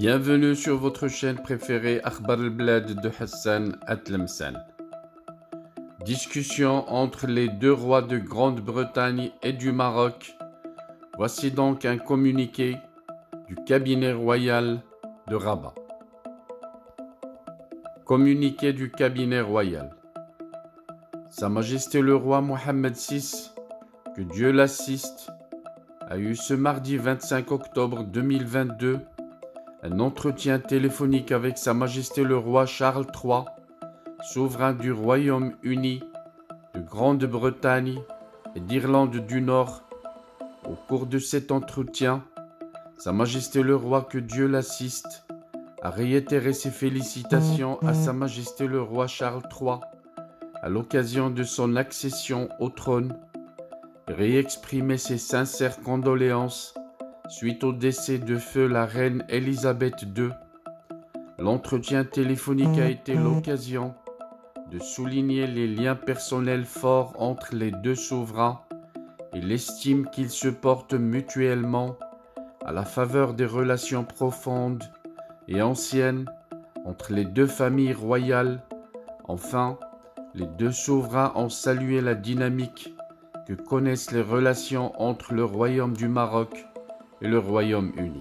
Bienvenue sur votre chaîne préférée Akhbar al-Blad de Hassan Atlemsan. Discussion entre les deux rois de Grande-Bretagne et du Maroc. Voici donc un communiqué du cabinet royal de Rabat. Communiqué du cabinet royal. Sa Majesté le roi Mohammed VI, que Dieu l'assiste, a eu ce mardi 25 octobre 2022 un entretien téléphonique avec Sa Majesté le roi Charles III, souverain du Royaume-Uni, de Grande-Bretagne et d'Irlande du Nord. Au cours de cet entretien, Sa Majesté le roi, que Dieu l'assiste, a réitéré ses félicitations à Sa Majesté le roi Charles III à l'occasion de son accession au trône réexprimer ses sincères condoléances suite au décès de feu la reine Elisabeth II. L'entretien téléphonique a été l'occasion de souligner les liens personnels forts entre les deux souverains et l'estime qu'ils se portent mutuellement à la faveur des relations profondes et anciennes entre les deux familles royales. Enfin, les deux souverains ont salué la dynamique que connaissent les relations entre le Royaume du Maroc et le Royaume-Uni.